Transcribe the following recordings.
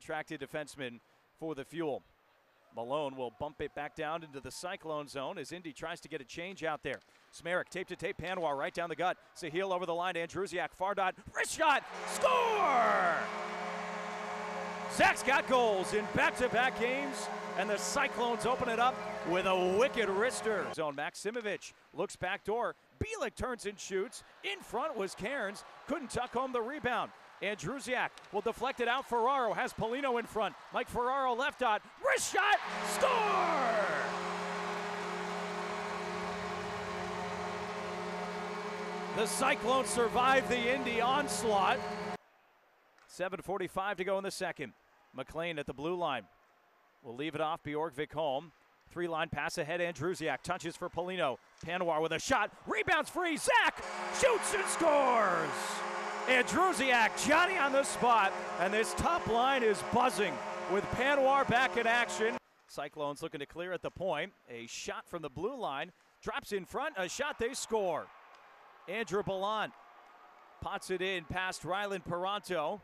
contracted defenseman for the Fuel. Malone will bump it back down into the cyclone zone as Indy tries to get a change out there. Smereck tape to tape, Panwar right down the gut. Sahil over the line, to Andrusiak, far dot, wrist shot, score! Zach's got goals in back-to-back games, and the Cyclones open it up with a wicked wrister. Zone Maximovich looks back door. Bielik turns and shoots. In front was Cairns. Couldn't tuck home the rebound. Andrusiak will deflect it out. Ferraro has Polino in front. Mike Ferraro left dot. Wrist shot. Score! The Cyclones survive the Indy onslaught. 7.45 to go in the second. McLean at the blue line. Will leave it off. Bjorkvik home. Three line pass ahead. Andrusiak touches for Polino. Panwar with a shot. Rebounds free. Zach shoots and scores. Andrusiak, Johnny on the spot. And this top line is buzzing with Panwar back in action. Cyclones looking to clear at the point. A shot from the blue line. Drops in front. A shot they score. Andrew Bellant pots it in past Rylan Parenteau.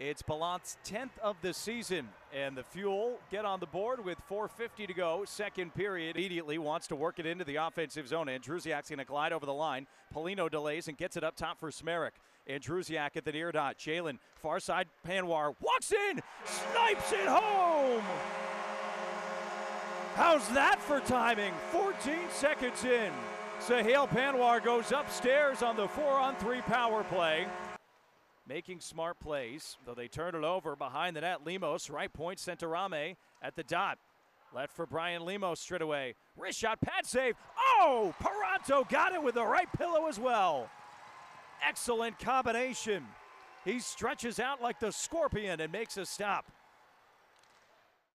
It's Bellant's 10th of the season, and the Fuel get on the board with 4.50 to go. Second period immediately wants to work it into the offensive zone. Andrusiak's going to glide over the line. Polino delays and gets it up top for Smereck. Andrusiak at the near dot. Jalen, far side, Panwar walks in, snipes it home. How's that for timing? 14 seconds in. Sahil Panwar goes upstairs on the four on three power play making smart plays, though they turn it over behind the net. Lemos, right point, Centerame at the dot. Left for Brian Lemos straight away. Wrist shot, pad save. Oh, Parenteau got it with the right pillow as well. Excellent combination. He stretches out like the scorpion and makes a stop.